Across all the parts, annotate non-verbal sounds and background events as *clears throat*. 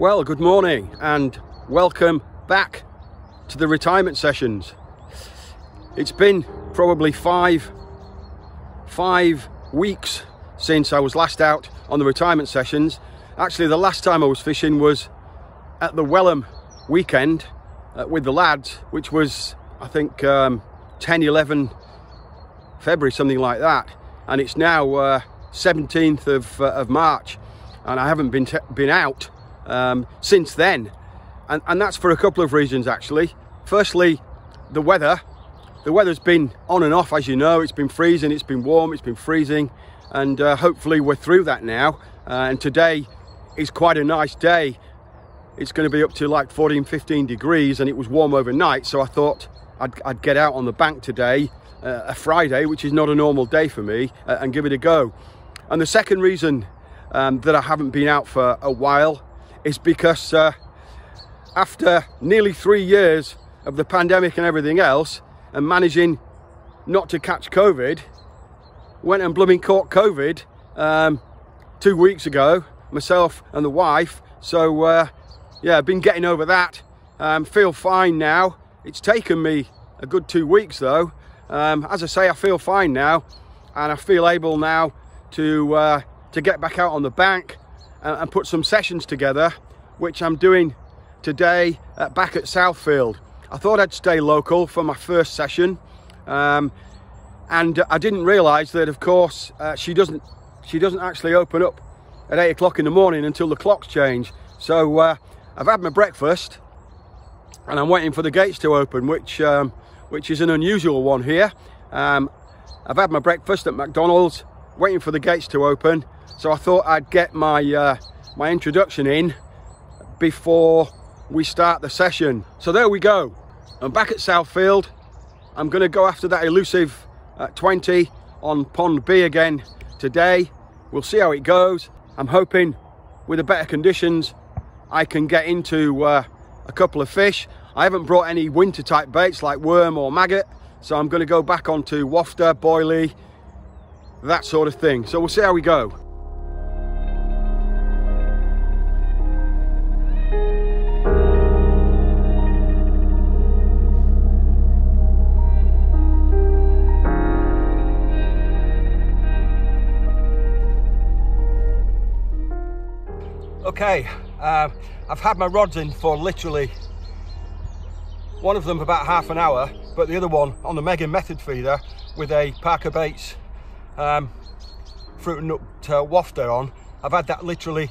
Well, good morning and welcome back to the retirement sessions. It's been probably five, five weeks since I was last out on the retirement sessions. Actually, the last time I was fishing was at the Wellham weekend uh, with the lads, which was, I think, um, 10, 11 February, something like that. And it's now uh, 17th of, uh, of March, and I haven't been, been out um, since then. And, and that's for a couple of reasons actually. Firstly, the weather. The weather's been on and off, as you know. It's been freezing, it's been warm, it's been freezing, and uh, hopefully we're through that now. Uh, and today is quite a nice day. It's going to be up to like 14, 15 degrees, and it was warm overnight. So I thought I'd, I'd get out on the bank today, uh, a Friday, which is not a normal day for me, uh, and give it a go. And the second reason um, that I haven't been out for a while is because uh, after nearly three years of the pandemic and everything else and managing not to catch COVID, went and blooming caught COVID um, two weeks ago, myself and the wife. So uh, yeah, I've been getting over that. Um, feel fine now. It's taken me a good two weeks though. Um, as I say, I feel fine now and I feel able now to, uh, to get back out on the bank and put some sessions together, which I'm doing today at, back at Southfield. I thought I'd stay local for my first session, um, and I didn't realise that, of course, uh, she doesn't she doesn't actually open up at eight o'clock in the morning until the clocks change. So uh, I've had my breakfast, and I'm waiting for the gates to open, which um, which is an unusual one here. Um, I've had my breakfast at McDonald's, waiting for the gates to open, so I thought I'd get my, uh, my introduction in before we start the session. So there we go. I'm back at Southfield. I'm going to go after that elusive uh, 20 on Pond B again today. We'll see how it goes. I'm hoping with the better conditions I can get into uh, a couple of fish. I haven't brought any winter type baits like worm or maggot, so I'm going to go back onto wafter, boilie, that sort of thing. So we'll see how we go. Okay, uh, I've had my rods in for literally one of them about half an hour, but the other one on the Mega Method feeder with a Parker Baits um, fruit and nut uh, wafter on. I've had that literally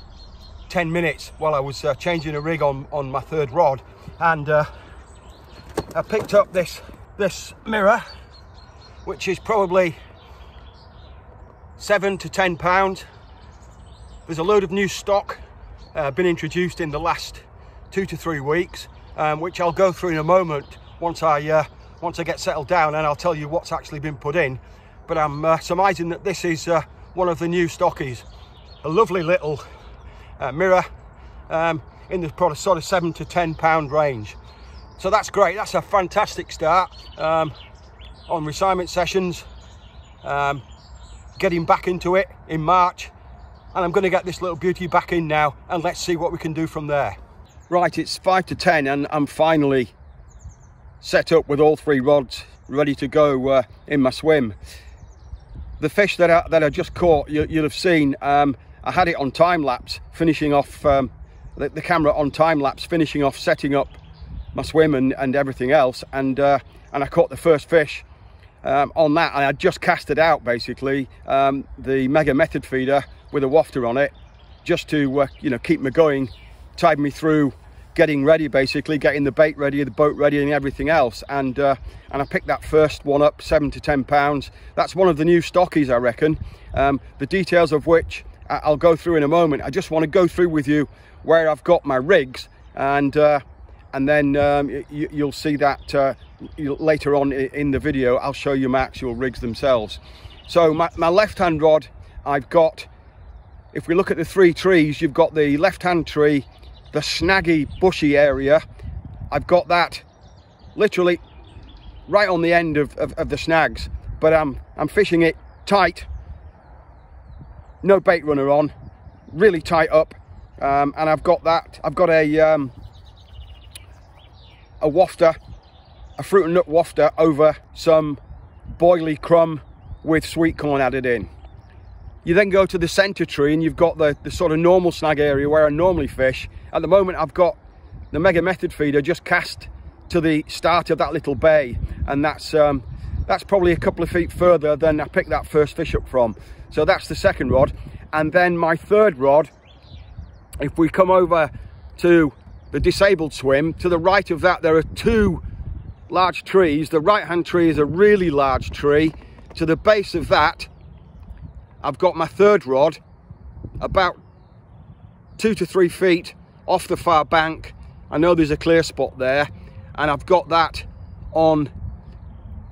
10 minutes while I was uh, changing a rig on, on my third rod and uh, I picked up this, this mirror which is probably seven to 10 pounds. There's a load of new stock uh, been introduced in the last two to three weeks, um, which I'll go through in a moment once I uh, once I get settled down and I'll tell you what's actually been put in. But I'm uh, surmising that this is uh, one of the new stockies. A lovely little uh, mirror um, in the sort of seven to 10 pound range. So that's great. That's a fantastic start um, on retirement sessions. Um, getting back into it in March and I'm going to get this little beauty back in now and let's see what we can do from there. Right, it's 5 to 10 and I'm finally set up with all three rods ready to go uh, in my swim. The fish that I, that I just caught, you, will have seen, um, I had it on time lapse, finishing off um, the, the, camera on time lapse, finishing off setting up my swim and, and everything else. And, uh, and I caught the first fish um, on that and I just cast it out basically, um, the Mega Method feeder with a wafter on it just to uh, you know keep me going tide me through getting ready basically getting the bait ready the boat ready and everything else. And uh, and I picked that first one up seven to ten pounds. That's one of the new stockies I reckon. Um, the details of which I'll go through in a moment. I just want to go through with you where I've got my rigs and uh, and then um, you, will see that uh, later on in the video I'll show you my actual rigs themselves. So my, my left hand rod I've got if we look at the three trees, you've got the left-hand tree, the snaggy, bushy area. I've got that literally right on the end of, of, of the snags, but I'm, I'm fishing it tight, no bait runner on, really tight up, um, and I've got that. I've got a um, a wafter, a fruit and nut wafter over some boilie crumb with sweet corn added in. You then go to the centre tree and you've got the, the sort of normal snag area where I normally fish. At the moment I've got the Mega Method feeder just cast to the start of that little bay and that's um, that's probably a couple of feet further than I picked that first fish up from. So that's the second rod. And then my third rod, if we come over to the disabled swim, to the right of that there are two large trees. The right hand tree is a really large tree. To the base of that, I've got my third rod about two to three feet off the far bank. I know there's a clear spot there and I've got that on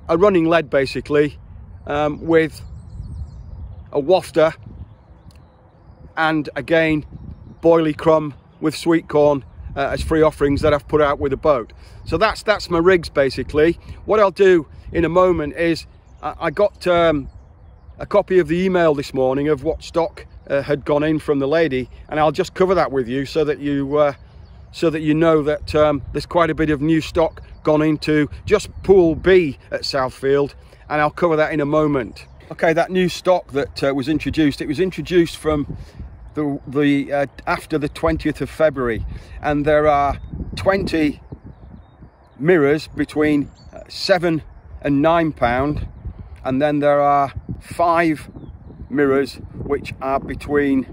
a running lead basically um, with a wafter and again boilie crumb with sweet corn uh, as free offerings that I've put out with a boat. So that's that's my rigs basically. What I'll do in a moment is I, I got um, a copy of the email this morning of what stock uh, had gone in from the lady and I'll just cover that with you so that you uh, so that you know that um, there's quite a bit of new stock gone into just pool B at Southfield and I'll cover that in a moment. Okay, that new stock that uh, was introduced, it was introduced from the, the uh, after the 20th of February and there are 20 mirrors between uh, seven and nine pound and then there are five mirrors which are between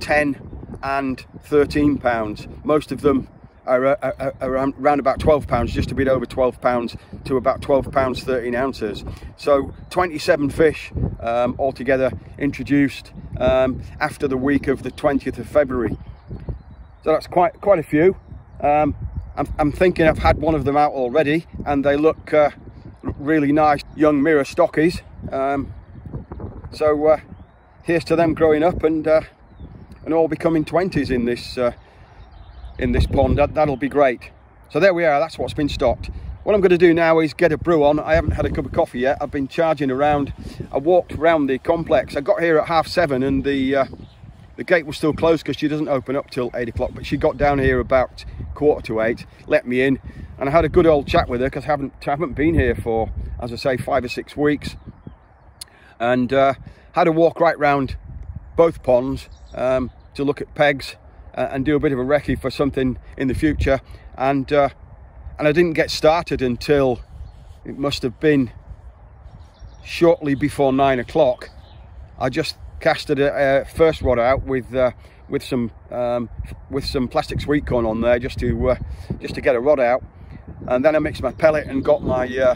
10 and 13 pounds. Most of them are, uh, are, are around, around, about 12 pounds just a bit over 12 pounds to about 12 pounds 13 ounces. So 27 fish um, altogether introduced um, after the week of the 20th of February. So that's quite quite a few. Um, I'm, I'm, thinking I've had one of them out already and they look uh, really nice young mirror stockies. Um, so uh, here's to them growing up and uh, and all becoming 20s in this uh, in this pond. That, that'll be great. So there we are that's what's been stocked. What I'm going to do now is get a brew on. I haven't had a cup of coffee yet. I've been charging around. I walked around the complex. I got here at half seven and the uh, the gate was still closed because she doesn't open up till eight o'clock but she got down here about quarter to eight let me in and I had a good old chat with her because I haven't haven't been here for as I say five or six weeks. And uh, had a walk right round both ponds um, to look at pegs uh, and do a bit of a recce for something in the future. And uh, and I didn't get started until it must have been shortly before nine o'clock. I just casted a, a, first rod out with uh, with some um, with some plastic sweet corn on there just to uh, just to get a rod out. And then I mixed my pellet and got my uh,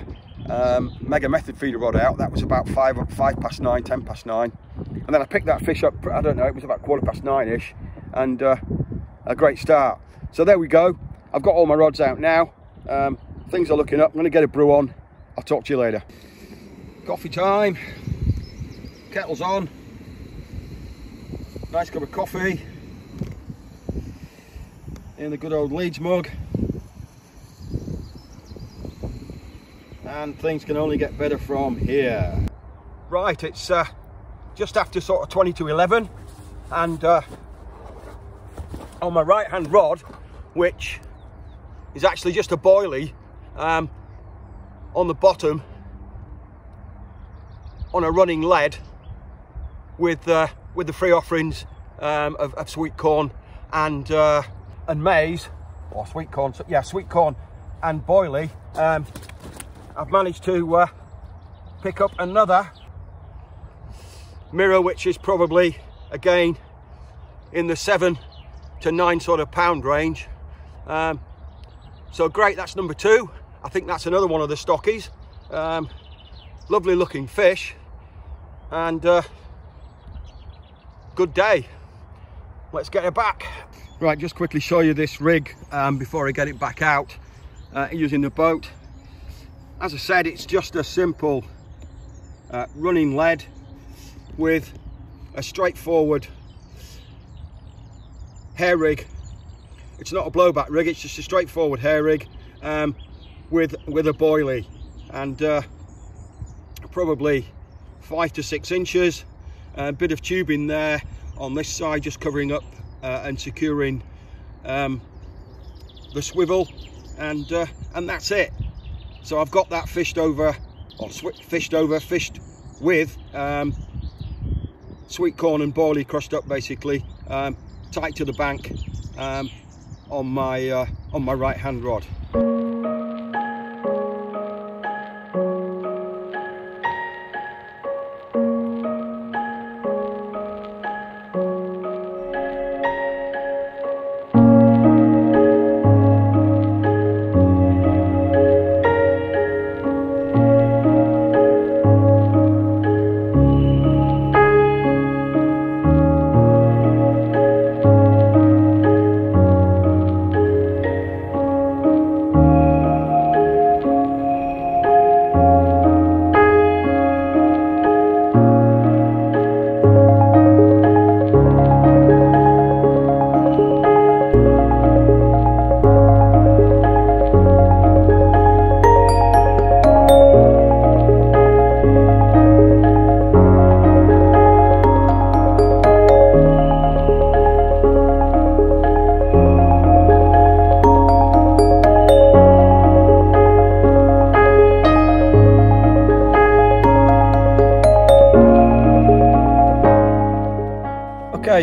um, mega method feeder rod out. That was about five five past nine ten past nine. And then I picked that fish up I don't know it was about quarter past nine ish and uh, a great start. So there we go. I've got all my rods out now. Um, things are looking up. I'm going to get a brew on. I'll talk to you later. Coffee time. Kettle's on nice cup of coffee. In the good old Leeds mug. And things can only get better from here. Right, it's uh, just after sort of 20 to 11 and uh, on my right hand rod, which is actually just a boilie um, on the bottom on a running lead with uh, with the free offerings um, of, of, sweet corn and uh, and maize or sweet corn yeah sweet corn and boilie um, I've managed to uh, pick up another mirror which is probably again in the seven to nine sort of pound range. Um, so great that's number two. I think that's another one of the stockies. Um, lovely looking fish. And uh, good day. Let's get it back. Right just quickly show you this rig um, before I get it back out. Uh, using the boat. As I said it's just a simple uh, running lead with a straightforward hair rig. It's not a blowback rig it's just a straightforward hair rig um, with with a boilie. And uh, probably five to six inches a bit of tubing there on this side just covering up uh, and securing um, the swivel and uh, and that's it. So I've got that fished over or fished over fished with um, sweet corn and boilie crushed up basically um, tight to the bank um, on my uh, on my right hand rod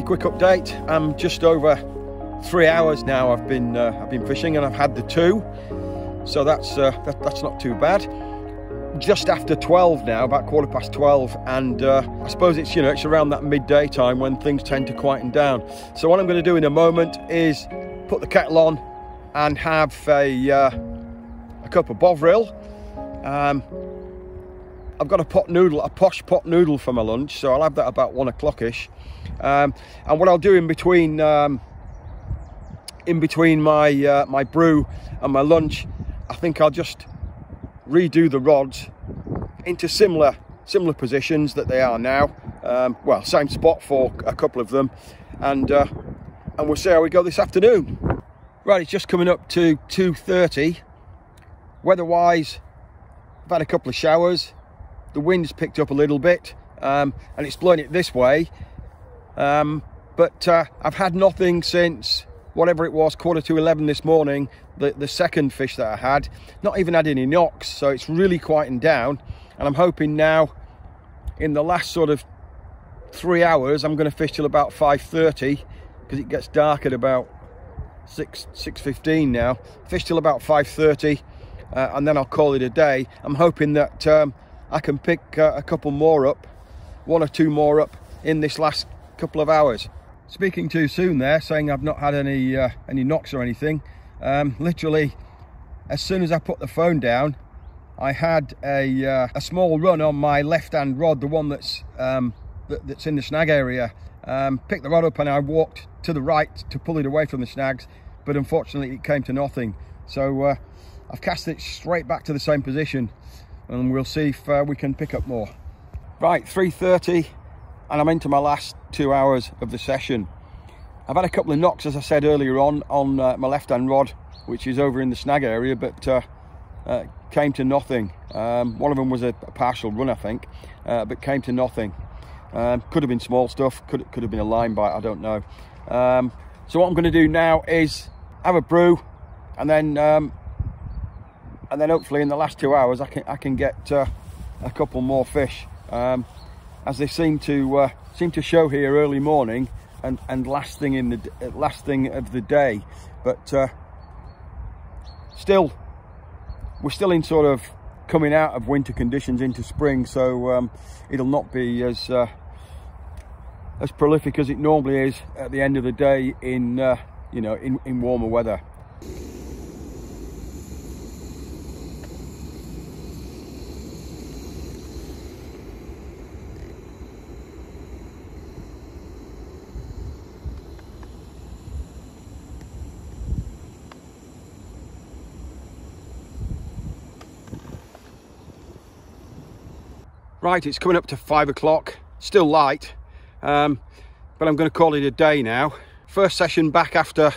Quick update. I'm just over three hours now. I've been uh, I've been fishing and I've had the two, so that's uh, that, that's not too bad. Just after 12 now, about quarter past 12, and uh, I suppose it's you know it's around that midday time when things tend to quieten down. So what I'm going to do in a moment is put the kettle on and have a uh, a cup of bovril. Um, I've got a pot noodle, a posh pot noodle for my lunch, so I'll have that about one o'clockish. Um, and what I'll do in between um, in between my uh, my brew and my lunch, I think I'll just redo the rods into similar similar positions that they are now. Um, well, same spot for a couple of them, and uh, and we'll see how we go this afternoon. Right, it's just coming up to 2:30. Weather-wise, I've had a couple of showers. The wind's picked up a little bit, um, and it's blowing it this way um, but uh, I've had nothing since whatever it was, quarter to 11 this morning, the, the second fish that I had. Not even had any knocks, so it's really quieting down. And I'm hoping now, in the last sort of three hours, I'm going to fish till about 5.30 because it gets dark at about 6, 6.15 now. Fish till about 5.30 uh, and then I'll call it a day. I'm hoping that um, I can pick uh, a couple more up, one or two more up in this last couple of hours. Speaking too soon there, saying I've not had any uh, any knocks or anything. Um, literally, as soon as I put the phone down, I had a, uh, a small run on my left-hand rod, the one that's um, that, that's in the snag area. Um, picked the rod up and I walked to the right to pull it away from the snags, but unfortunately it came to nothing. So uh, I've cast it straight back to the same position and we'll see if uh, we can pick up more. Right, 3.30 and I'm into my last two hours of the session. I've had a couple of knocks, as I said earlier on, on uh, my left-hand rod, which is over in the snag area, but uh, uh, came to nothing. Um, one of them was a, a partial run, I think, uh, but came to nothing. Um, could have been small stuff, could, could have been a line bite, I don't know. Um, so what I'm going to do now is have a brew, and then um, and then hopefully in the last two hours I can I can get uh, a couple more fish. Um, as they seem to uh, seem to show here early morning and and last thing in the uh, last thing of the day. But uh, still we're still in sort of coming out of winter conditions into spring so um, it'll not be as uh, as prolific as it normally is at the end of the day in uh, you know in, in warmer weather Right, it's coming up to five o'clock, still light, um, but I'm going to call it a day now. First session back after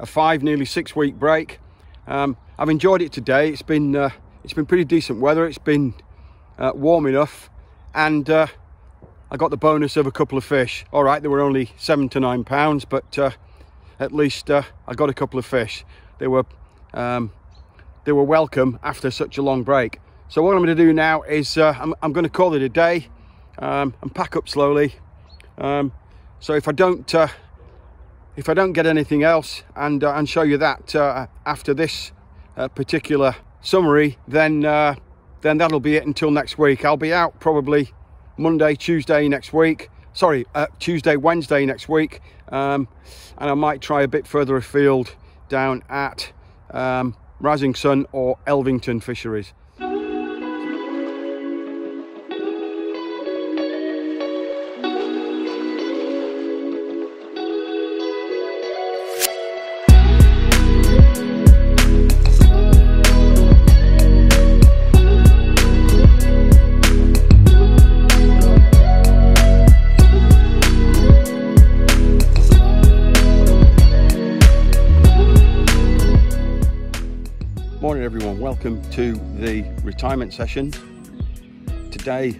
a five, nearly six week break. Um, I've enjoyed it today. It's been uh, it's been pretty decent weather. It's been uh, warm enough, and uh, I got the bonus of a couple of fish. All right, they were only seven to nine pounds, but uh, at least uh, I got a couple of fish. They were um, they were welcome after such a long break. So what I'm going to do now is uh, I'm, I'm, going to call it a day um, and pack up slowly. Um, so if I don't uh, if I don't get anything else and uh, and show you that uh, after this uh, particular summary, then uh, then that'll be it until next week. I'll be out probably Monday, Tuesday next week. Sorry, Tuesday, Wednesday next week, um, and I might try a bit further afield down at um, Rising Sun or Elvington Fisheries. To the retirement session. Today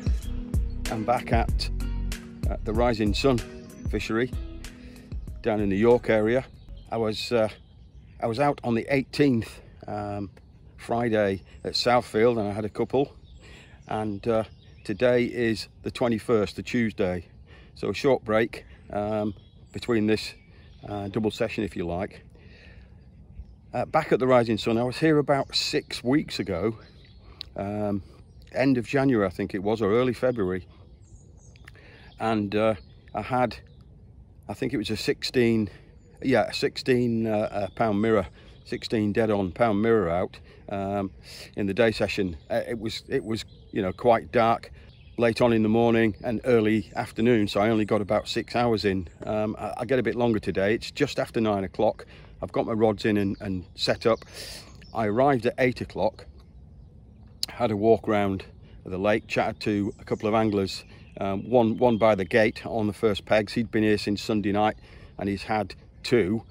I'm back at, at the Rising Sun fishery down in the York area. I was uh, I was out on the 18th um, Friday at Southfield and I had a couple and uh, today is the 21st, the Tuesday. So a short break um, between this uh, double session if you like uh, back at the Rising Sun. I was here about six weeks ago, um, end of January, I think it was, or early February. And uh, I had, I think it was a 16, yeah, a 16 uh, uh pound mirror, 16 dead on pound mirror out um, in the day session. Uh, it was, it was, you know, quite dark late on in the morning and early afternoon so I only got about six hours in um, I, I, get a bit longer today it's just after nine o'clock I've got my rods in and, and set up. I arrived at eight o'clock, had a walk around the lake, chatted to a couple of anglers, um, one, one by the gate on the first pegs. He'd been here since Sunday night and he's had two.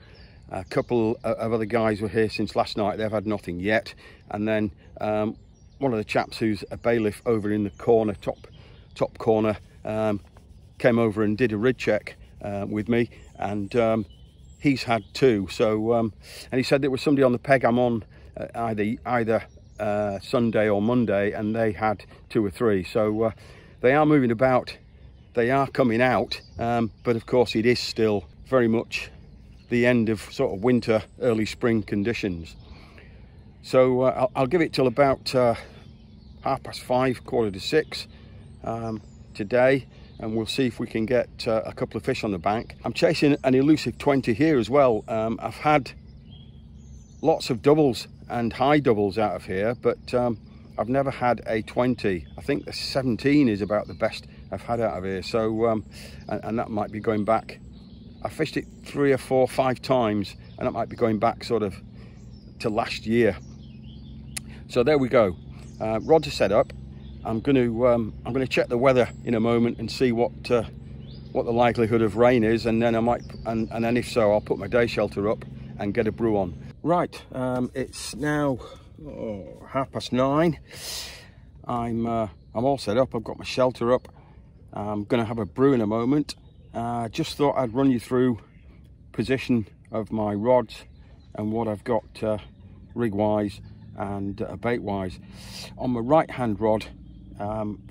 A couple of other guys were here since last night. They've had nothing yet. And then um, one of the chaps who's a bailiff over in the corner, top top corner, um, came over and did a rig check uh, with me. And um, he's had two. So, um, and he said there was somebody on the peg I'm on uh, either either uh, Sunday or Monday, and they had two or three. So uh, they are moving about. They are coming out, um, but of course it is still very much the end of sort of winter, early spring conditions. So uh, I'll, I'll, give it till about uh, half past five, quarter to six um, today and we'll see if we can get uh, a couple of fish on the bank. I'm chasing an elusive 20 here as well. Um, I've had lots of doubles and high doubles out of here, but um, I've never had a 20. I think the 17 is about the best I've had out of here. So, um, and, and, that might be going back. I fished it three or four, five times, and that might be going back sort of to last year. So there we go. Uh, rods are set up. I'm going to um, I'm going to check the weather in a moment and see what uh, what the likelihood of rain is, and then I might and, and then if so, I'll put my day shelter up and get a brew on. Right, um, it's now oh, half past nine. I'm uh, I'm all set up. I've got my shelter up. I'm going to have a brew in a moment. Uh, just thought I'd run you through position of my rods and what I've got uh, rig wise and uh, bait wise. On my right hand rod um,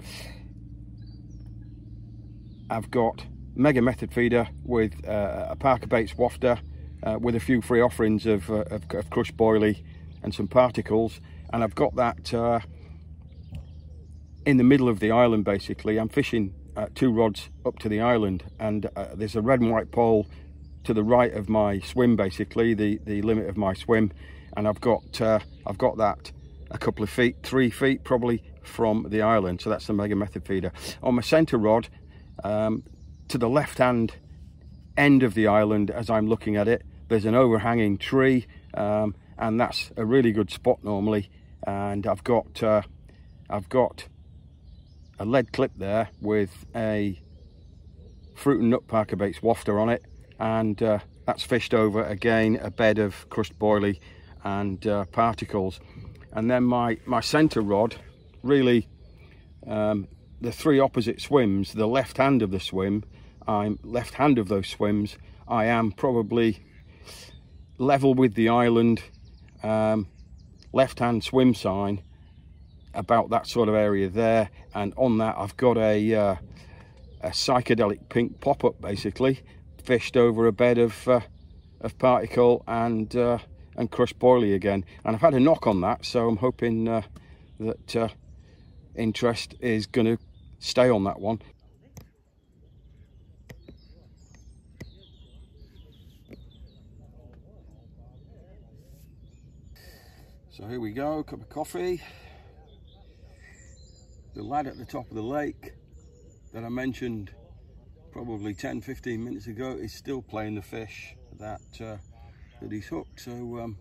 I've got mega method feeder with uh, a Parker Baits wafter uh, with a few free offerings of, uh, of, of crushed boilie and some particles. And I've got that uh, in the middle of the island basically. I'm fishing uh, two rods up to the island. And uh, there's a red and white pole to the right of my swim basically the the limit of my swim. And I've got I've got that a couple of feet three feet probably from the island. So that's the Mega Method feeder. On my center rod, um, to the left hand end of the island as I'm looking at it, there's an overhanging tree um, and that's a really good spot normally. And I've got, uh, I've got a lead clip there with a fruit and nut Parker Baits wafter on it. And uh, that's fished over again, a bed of crushed boilie and uh, particles. And then my, my center rod, really um, the three opposite swims, the left hand of the swim, I'm left hand of those swims, I am probably level with the island, um, left hand swim sign, about that sort of area there. And on that, I've got a, uh, a psychedelic pink pop-up basically, fished over a bed of, uh, of particle and, uh, and crushed boilie again. And I've had a knock on that, so I'm hoping uh, that uh, interest is going to stay on that one. So here we go, cup of coffee. The lad at the top of the lake that I mentioned probably 10, 15 minutes ago is still playing the fish that uh, that he's hooked. So um,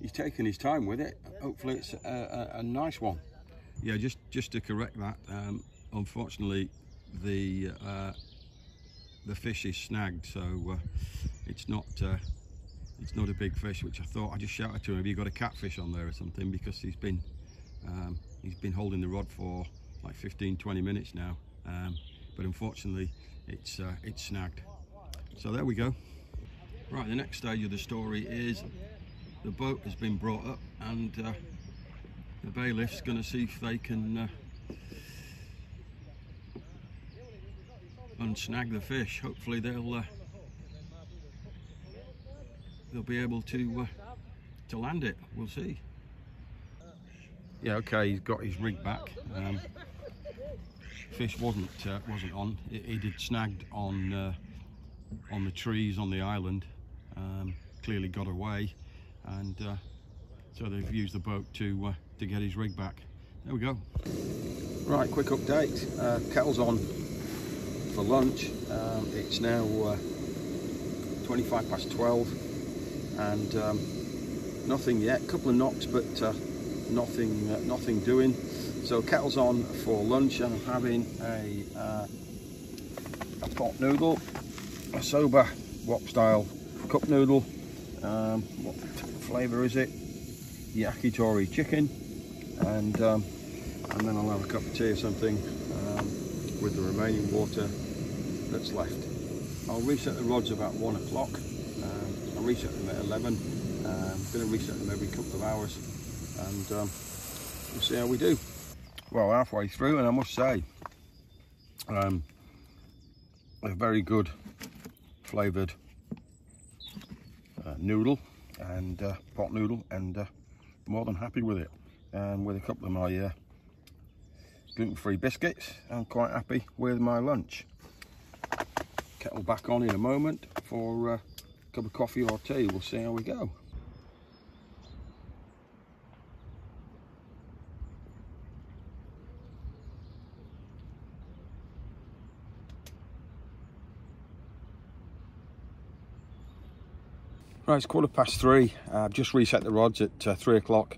he's taking his time with it. Hopefully it's a, a, a nice one. Yeah, just just to correct that, um, unfortunately the uh, the fish is snagged, so uh, it's not uh, it's not a big fish, which I thought I just shouted to him, have you got a catfish on there or something? Because he's been um, he's been holding the rod for like 15, 20 minutes now. Um, but unfortunately, it's uh, it's snagged. So there we go. Right, the next stage of the story is the boat has been brought up and uh, the bailiff's going to see if they can uh, unsnag the fish. Hopefully they'll uh, they'll be able to uh, to land it. We'll see. Yeah, okay, he's got his rig back. Um, fish wasn't uh, wasn't on. It, it had snagged on uh, on the trees on the island. Um, clearly got away, and uh, so they've used the boat to uh, to get his rig back. There we go. Right, quick update. Uh, kettle's on for lunch. Um, it's now uh, 25 past 12 and um, nothing yet a couple of knocks but uh, nothing uh, nothing doing so kettle's on for lunch and I'm having a, uh, a pot noodle a soba wok style cup noodle um, what flavor is it yakitori chicken and um, and then I'll have a cup of tea or something um, with the remaining water that's left I'll reset the rods about one o'clock Um, I'll reset them at 11. Um, I'm going to reset them every couple of hours and um, we'll see how we do. Well, halfway through and I must say, um, a very good flavoured uh, noodle and uh, pot noodle and uh, more than happy with it. Um, with a couple of my uh, gluten-free biscuits I'm quite happy with my lunch. Kettle back on in a moment for uh, cup of coffee or tea. We'll see how we go. Right, it's quarter past three. I've just reset the rods at uh, three o'clock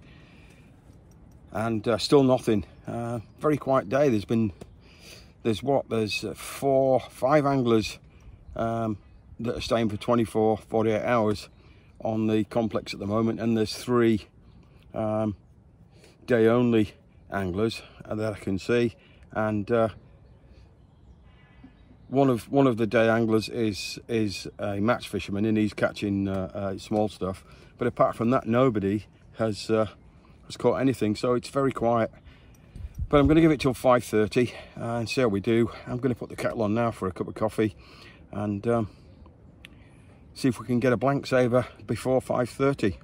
and uh, still nothing. Uh, very quiet day. There's been, there's what, there's uh, four, five anglers um, that are staying for 24 48 hours on the complex at the moment and there's three um, day only anglers that I can see and uh, one of one of the day anglers is is a match fisherman and he's catching uh, uh, small stuff but apart from that nobody has uh, has caught anything so it's very quiet but I'm going to give it till 5:30 and see how we do I'm going to put the kettle on now for a cup of coffee and um, see if we can get a blank saver before 5.30.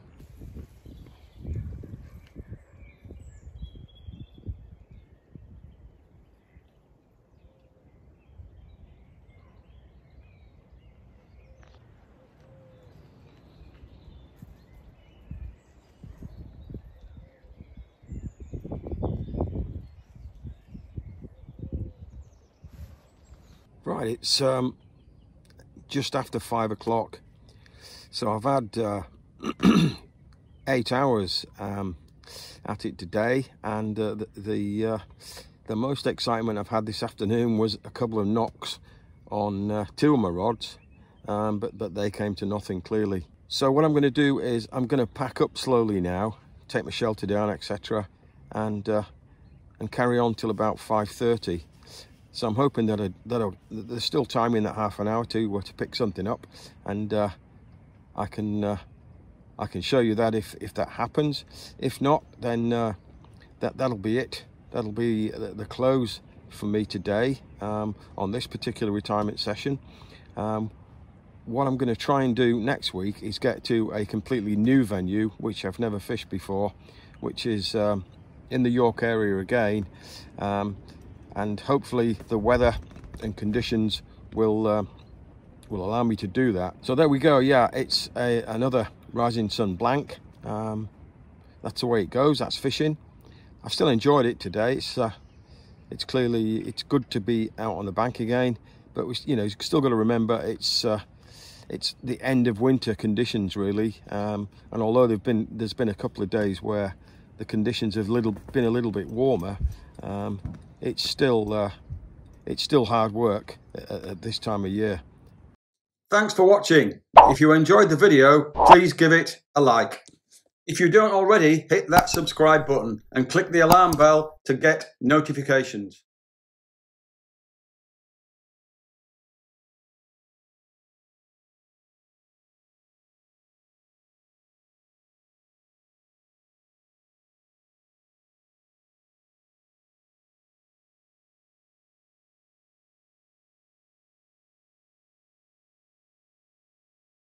Right, it's um, just after five o'clock. So I've had uh, *clears throat* eight hours um, at it today, and uh, the the, uh, the, most excitement I've had this afternoon was a couple of knocks on uh, two of my rods, um, but but they came to nothing clearly. So what I'm going to do is I'm going to pack up slowly now, take my shelter down, etc., and uh, and carry on till about 5.30. So I'm hoping that, I, that, I, there's still time in that half an hour to, uh, to pick something up and uh, I can uh, I can show you that if, if that happens. If not, then uh, that, that'll be it. That'll be the, close for me today um, on this particular retirement session. Um, what I'm going to try and do next week is get to a completely new venue, which I've never fished before, which is um, in the York area again. And hopefully the weather and conditions will uh, will allow me to do that. So there we go. Yeah, it's a, another Rising Sun Blank. Um, that's the way it goes. That's fishing. I've still enjoyed it today. It's uh, it's clearly it's good to be out on the bank again, but we, you know, still got to remember it's uh, it's the end of winter conditions really. Um, and although there've been there's been a couple of days where the conditions have little been a little bit warmer, um, it's still uh, it's still hard work at, at this time of year. Thanks for watching. If you enjoyed the video, please give it a like. If you don't already, hit that subscribe button and click the alarm bell to get notifications.